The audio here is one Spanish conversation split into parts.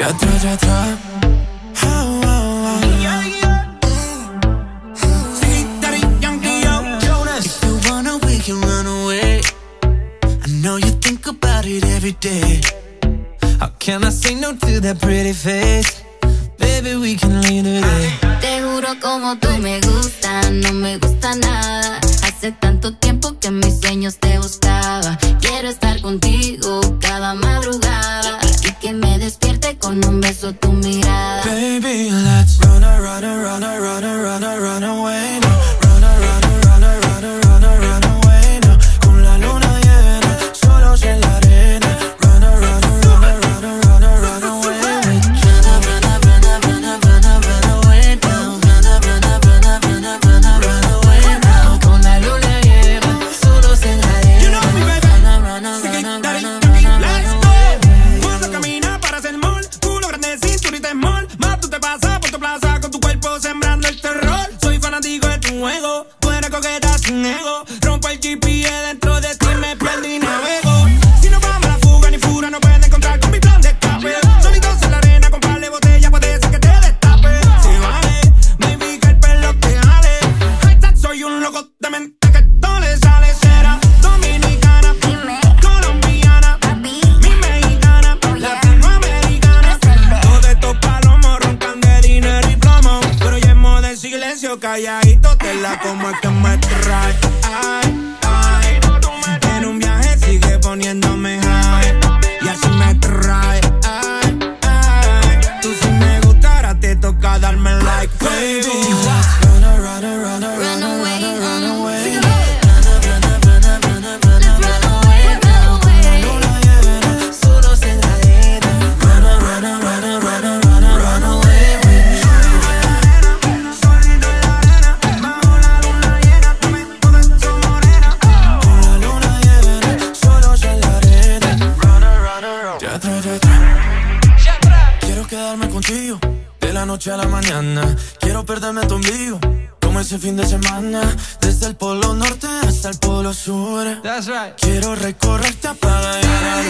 Ya atrás, ya atrás. Oh, oh, oh. If you wanna, we can run away. I know you think about it every day. How can I say no to that pretty face? Baby, we can leave today. Te juro como tú me gusta, no me gusta nada. Hace tanto tiempo que en mis sueños te buscaba. Quiero estar contigo con un beso tu mirada. Baby, let's run, a, run, a, run, a, run, a, run, a, run con tu cuerpo sembrando el terror. Soy fanático de tu juego, tú eres coqueta sin ego. Rompo el GPS dentro de ti, me pierdo y navego. Si no vamos a la fuga ni fura, no puedes encontrar con mi plan de escape. Solitos en la arena, con botella, puede ser que te destape. Si vale, baby, que el pelo te jale. Soy un loco de mente calladito, te la como es que me trae. De la noche a la mañana. Quiero perderme tu ombligo. Como ese fin de semana, desde el polo norte hasta el polo sur. Quiero recorrerte para llegar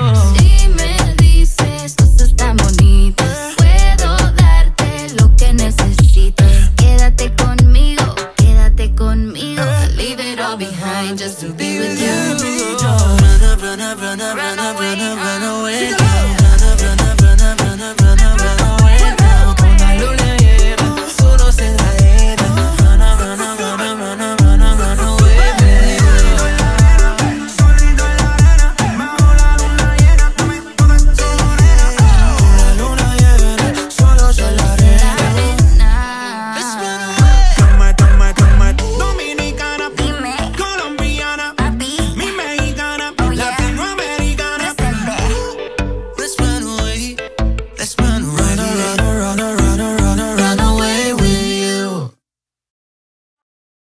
a Si me dices cosas tan bonitas, puedo darte lo que necesitas. Quédate conmigo, quédate conmigo. Leave it all behind just to be with you. Run up, run up, run up, run up, run up, run away. Oh, yeah.